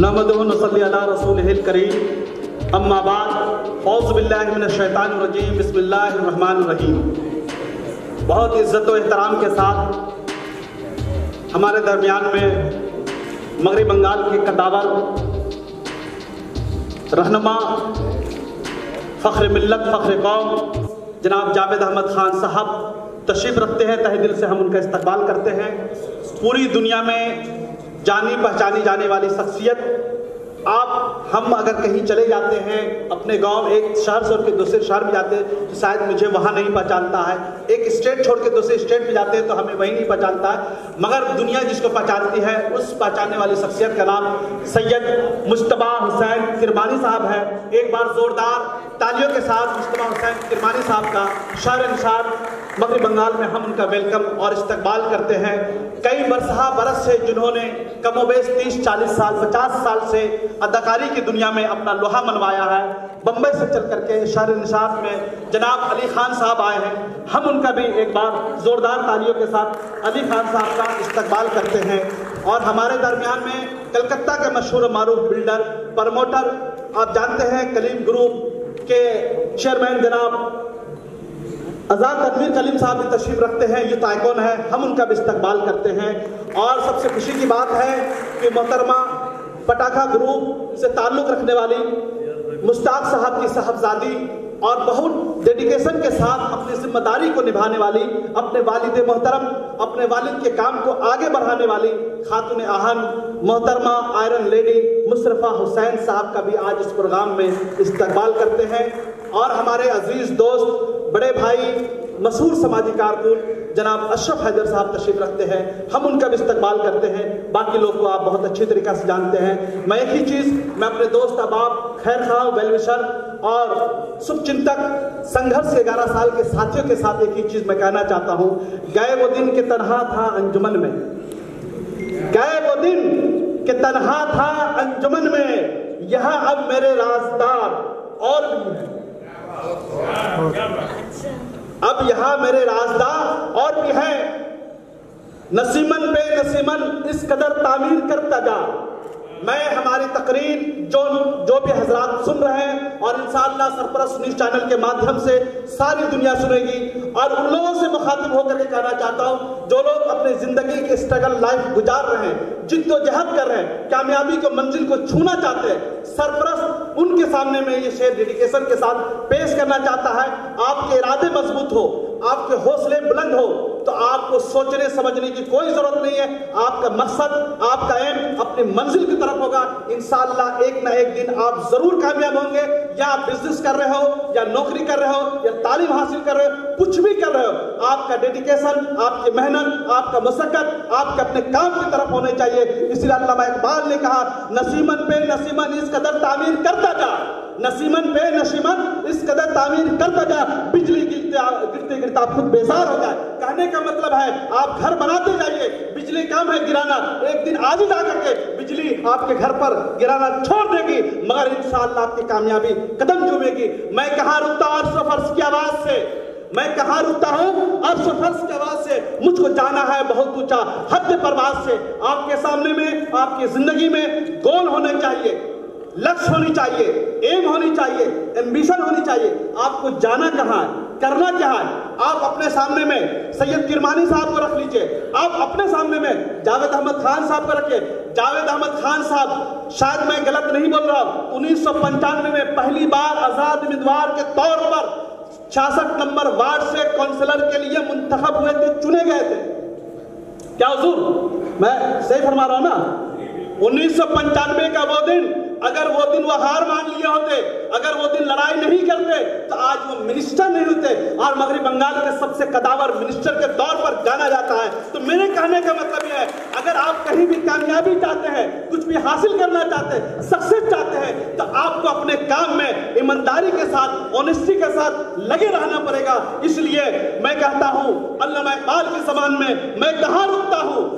अला रसूल करीम। अम्माबाद फ़ौज़बिल्लिनशैतानरजीम बसमीम बहुत इज़्ज़त एहतराम के साथ हमारे दरमियान में मगरब बंगाल के कदावर रहनमा, फ़ख्र मिल्लत, फ़ख्र कौम, जनाब जावेद अहमद ख़ान साहब, तशरीफ़ रखते हैं, तहे दिल से हम उनका इस्तकबाल करते हैं। पूरी दुनिया में जानी पहचानी जाने वाली शख्सियत आप हम अगर कहीं चले जाते हैं, अपने गाँव एक शहर से के दूसरे शहर में जाते हैं तो शायद मुझे वहाँ नहीं पहचानता है। एक स्टेट छोड़ के दूसरे स्टेट में जाते हैं तो हमें वही नहीं पहचानता है। मगर दुनिया जिसको पहचानती है, उस पहचानने वाली शख्सियत का नाम सैयद मुशतबा हुसैन किरमानी साहब है। एक बार जोरदार तालियों के साथ मुशतबा हुसैन किरमानी साहब का शहर अनुसार मगरब बंगाल में हम उनका वेलकम और इस्तकबाल करते हैं। कई बरसहा बरस से जिन्होंने कमोबेश तीस चालीस साल, पचास साल से अदाकारी दुनिया में अपना लोहा मनवाया है। बम्बई से चल करके शहर निशात में जनाब अली खान साहब आए हैं। हम उनका भी एक बार ज़ोरदार तालियों के साथ अली खान साहब का इस्तकबाल करते हैं। और हमारे दरमियान में कलकत्ता के मशहूर मरूफ बिल्डर, प्रमोटर, आप जानते हैं कलीम ग्रुप के चेयरमैन जनाब आज़ाद तनवीर कलीम साहब भी तशरीफ़ रखते हैं। ये ताइकॉन है। हम उनका भी इस्तकबाल करते हैं। और सबसे खुशी की बात है कि मोहतरमा पटाखा ग्रुप से ताल्लुक़ रखने वाली मुश्ताक साहब की साहबजादी और बहुत डेडिकेशन के साथ अपनी ज़िम्मेदारी को निभाने वाली, अपने वालिद मोहतरम, अपने वालिद के काम को आगे बढ़ाने वाली खातून आहन मोहतरमा आयरन लेडी मुशरफा हुसैन साहब का भी आज इस प्रोग्राम में इस्तकबाल करते हैं। और हमारे अज़ीज़ दोस्त, बड़े भाई, मशहूर समाजी कारकुन, जनाब अशरफ हैदर साहब तशरीफ़ रखते हैं। हम उनका भी इस्तकबाल करते हैं। बाकी लोग को आप बहुत अच्छी तरीके से जानते हैं। मैं एक ही चीज़, मैं अपने दोस्त अबाब, खैर खां, वेलविशर और शुभचिंतक, संघर्ष ग्यारह साल के साथियों के साथ एक ही चीज़ मैं कहना चाहता हूँ। गए वो दिन के तनहा था अंजुमन में। गए वो दिन के तनहा था अंजुमन में, यहाँ अब मेरे राजदार और भी है। अब यहाँ मेरे राजदार और भी है। नसीमन पे नसीमन, इस कदर तामीर करता जा। मैं, हमारी तकरीर, जो जो भी हजरात सुन रहे हैं, और इंशाल्लाह सरपरस्त न्यूज़ चैनल के माध्यम से सारी दुनिया सुनेगी। और उन लोगों से मुखातिब होकर के कहना चाहता हूँ, जो लोग अपनी ज़िंदगी की स्ट्रगल लाइफ गुजार रहे हैं जिद्दोजहद कर रहे हैं, कामयाबी को मंजिल को छूना चाहते हैं, सरपरस्त उनके सामने में ये शेर डेडिकेशन के साथ पेश करना चाहता है। आपके इरादे मज़बूत हो आपके हौसले बुलंद हो तो आपको सोचने, समझने की कोई ज़रूरत नहीं है। आपका मकसद, आपका एम अपनी मंजिल की तरफ़ होगा। इंशाला एक ना एक दिन आप ज़रूर कामयाब होंगे। या आप बिज़नेस कर रहे हो, या नौकरी कर रहे हो, या तालीम हासिल कर रहे हो, कुछ भी कर रहे हो, आपका डेडिकेशन आपकी मेहनत, आपका मशक्कत, आपके अपने काम की तरफ़ होने चाहिए। इसलिए अल्लाह इकबाल ने कहा नसीमन पे नसीमन इस कदर तामीर करता जा। नसीमन पे नसीमन, इस कदर तामीर करता जा बिजली गिरते गिरते गिरता खुद बेजार हो जाए। कहने का मतलब है, आप घर बनाते जाइए, बिजली कम है गिराना। एक दिन आज ही ला करके बिजली आपके घर पर गिराना छोड़ देगी, मगर इंशाल्लाह आपकी कामयाबी कदम चूमेगी। मैं कहाँ रुकता हूँ सफर्स की आवाज़ से? मैं कहा रुकता हूँ अर्श फर्श की आवाज़ से? मुझको जाना है बहुत ऊँचा हद परवाज से। आपके सामने में, आपकी ज़िंदगी में गोल होने चाहिए। लक्ष्य होनी चाहिए एम होनी चाहिए एम्बिशन होनी चाहिए। आपको जाना कहाँ है, करना क्या है, आप अपने सामने में, सैयद किरमानी साहब को रख लीजिए। आप अपने सामने में, जावेद अहमद खान साहब को रखिए। जावेद अहमद खान साहब, शायद मैं गलत नहीं बोल रहा हूँ, उन्नीस में पहली बार आज़ाद उम्मीदवार के तौर पर छियासठ नंबर वार्ड से काउंसिलर के लिए मुंतखब हुए थे, चुने गए थे। क्या हजूर, मैं सही फरमा रहा हूँ ना? उन्नीस सौ पंचानवे का वो दिन अगर वो दिन वो हार मान लिए होते, अगर वो दिन लड़ाई नहीं करते तो आज वो मिनिस्टर नहीं होते। और मगरब बंगाल के सबसे कदावर मिनिस्टर के तौर पर जाना जाता है। तो मेरे कहने का मतलब यह है, अगर आप कहीं भी कामयाबी चाहते हैं, कुछ भी हासिल करना चाहते हैं सक्सेस चाहते हैं तो आपको अपने काम में ईमानदारी के साथ ऑनेस्टी के साथ लगे रहना पड़ेगा। इसलिए मैं कहता हूँ, अल्लाह इकबाल के समान में मैं कहा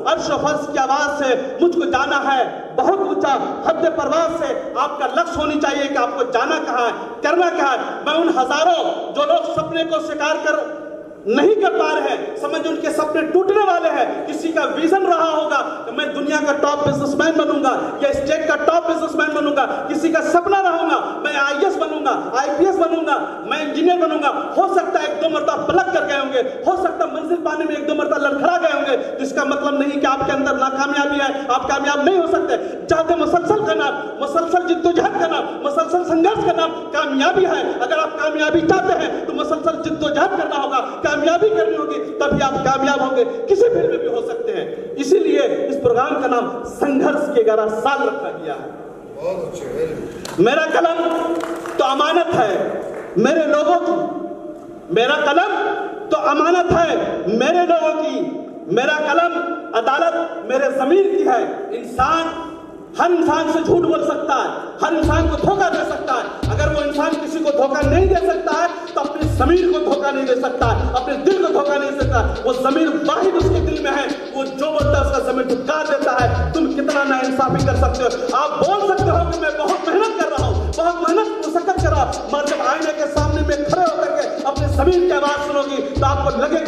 अर्श फर्श की आवाज़ से मुझको जाना है। बहुत ऊँचा हद परवाज से आपका लक्ष्य होनी चाहिए कि आपको जाना कहाँ है, करना कहाँ है। मैं उन हज़ारों जो लोग सपने को शिकार कर नहीं कर पा रहे हैं, समझ उनके सपने टूटने वाले हैं। किसी का विजन रहा होगा कि मैं दुनिया का टॉप बिजनेसमैन बनूँगा, या स्टेट का टॉप बिजनेसमैन बनूँगा। किसी का सपना रहूँगा मैं आईएएस बनूँगा आईपीएस बनूँगा, मैं इंजीनियर बनूँगा। हो सकता है एक दो मरतबा पलट कर गए होंगे, हो सकता है मंजिल पाने में एक दो मरतबा लड़खड़ा गए होंगे तो इसका मतलब नहीं कि आपके अंदर नाकामयाबी है आप कामयाब नहीं हो सकते। चाहते मुसलसल का नाम मुसलसल जिद्दोजहद का नाम मुसलसल संघर्ष का नाम कामयाबी है। अगर आप कामयाबी चाहते हैं तो मुसलसल जिद्दोजहद करना होगा कामयाबी करनी होगी तभी आप कामयाब होंगे। किसी फ़ील्ड में भी हो सकते हैं। इसीलिए इस प्रोग्राम का नाम संघर्ष के ग्यारह साल रखा गया है। मेरा कलम तो अमानत है मेरे लोगों की। मेरा कलम तो अमानत है मेरे लोगों की। मेरा कलम अदालत मेरे जमीर की है। इंसान हर इंसान से झूठ बोल सकता है, हर इंसान को धोखा दे सकता है। अगर वो इंसान किसी को धोखा नहीं दे सकता है तो अपने जमीर को धोखा नहीं दे सकता अपने दिल को धोखा नहीं दे सकता वो जमीर वाहिद उसके दिल में है, वो जो बोलता है उसका जमीर धुकार देता है। तुम कितना ना इंसाफी कर सकते हो? आप बोल सकते हो कि मैं बहुत मेहनत कर रहा हूँ, बहुत मेहनत, मुशक्कत कर रहा हूँ, मगर जब आईने के सामने में खड़े होकर के अपने ज़मीन की आवाज़ सुनोगी तो आपको लगेगा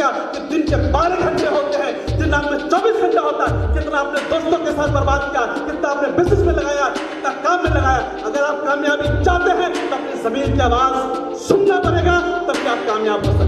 आवाज़ सुनना पड़ेगा तभी आप कामयाब हो सकते